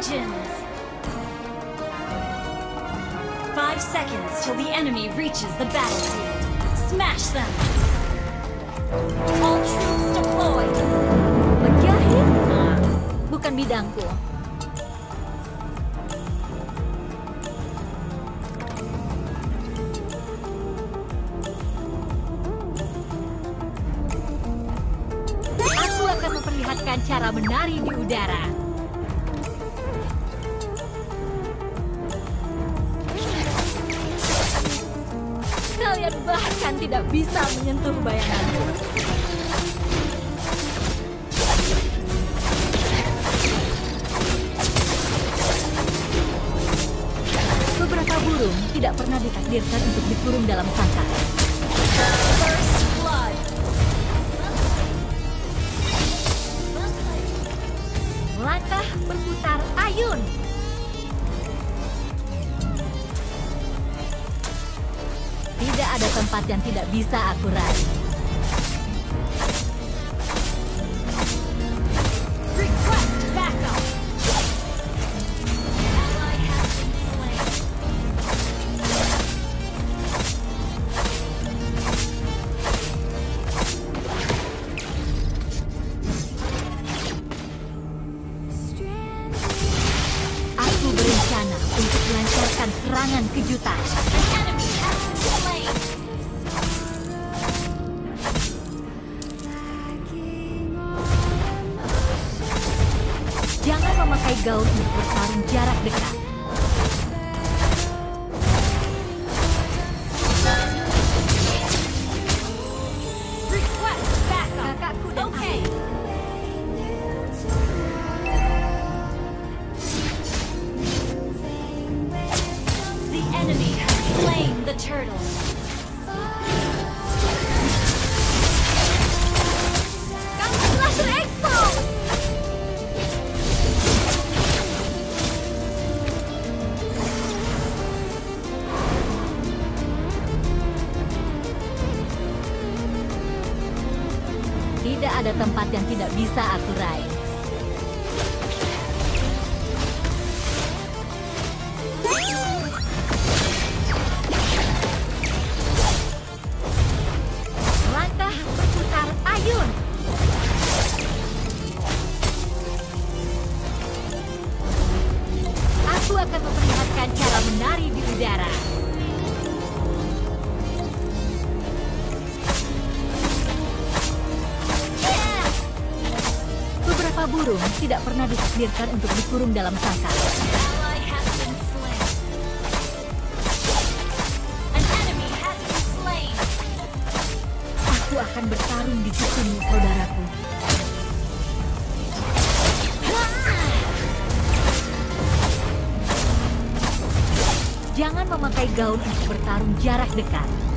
legends! Five seconds till the enemy reaches the battlefield. Smash them! All troops deployed! Bukan bidangku. Aku akan memperlihatkan cara menari di udara. Kalian bahkan tidak bisa menyentuh bayanganku. Beberapa burung tidak pernah ditakdirkan untuk dikurung dalam sangkar. Tempat yang tidak bisa aku raih. Gaun untuk bertarung jarak dekat. Yang tidak bisa aku raih. Tidak pernah ditakdirkan untuk dikurung dalam sangkar. Aku akan bertarung di sisimu, saudaraku. Jangan memakai gaun untuk bertarung jarak dekat.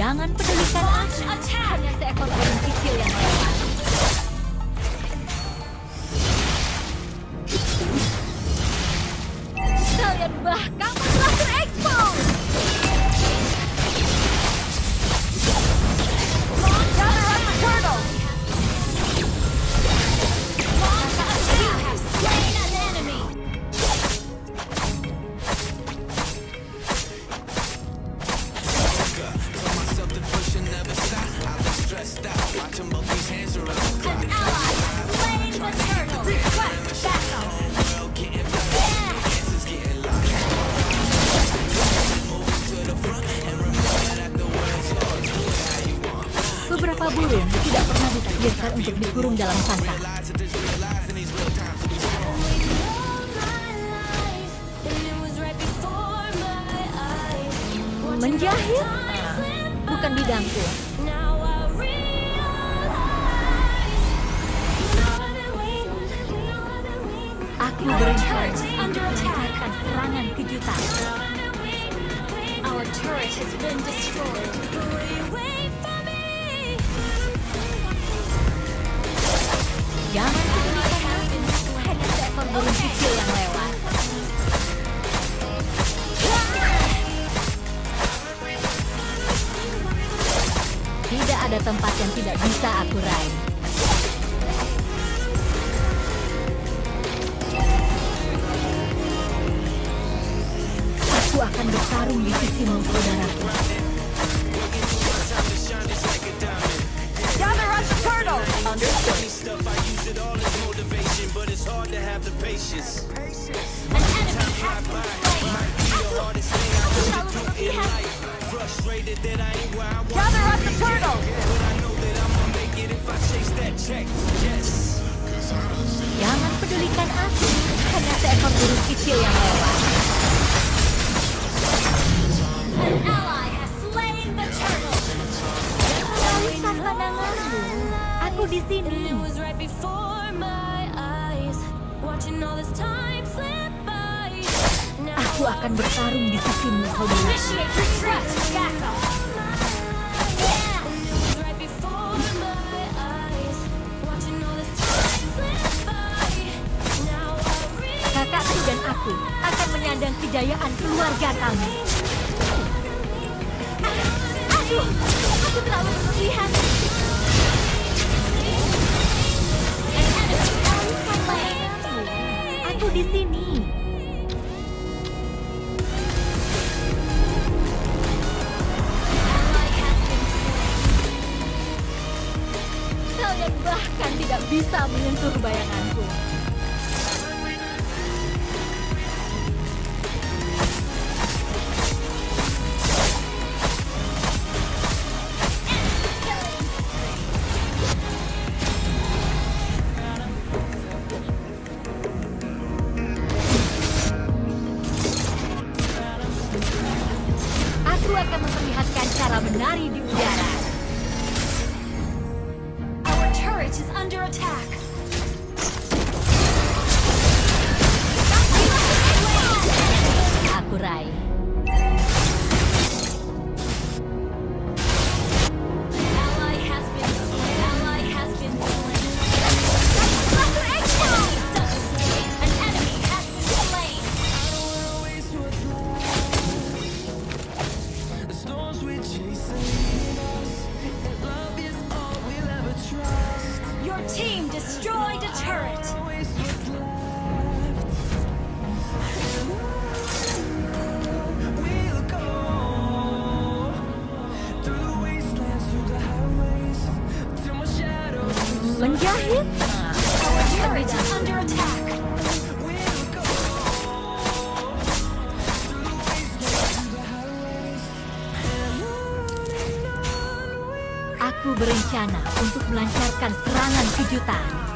Jangan pedulikan aku. Hanya seekor burung kecil yang lewat. Kalian bahkan burung tidak pernah ditakdirkan untuk dikurung dalam sangkar. Menjahit? Bukan bidangku. Aku berencana untuk melancarkan serangan kejutan. Our turret has been destroyed. Jangan kegemukan lagi, hanya seekor burung kecil yang lewat. Tidak ada tempat yang tidak bisa aku raih. Aku akan bertarung di sisimu, saudara. An enemy has been slain. Aku terlalu berlebihan. Gather up the turtle! Jangan pedulikan aku, hanya seekor burung kecil yang lewat. An ally has slain the turtle. Alihkan pandanganmu, aku di sini. Aku akan bertarung di sisimu, saudara. Kakakku dan aku akan menyandang kejayaan keluarga kami. Aduh, aku terlalu berlebihan. Di sini. Kalian bahkan tidak bisa menyentuh bayanganku. Attack. Aku berencana untuk melancarkan serangan kejutan.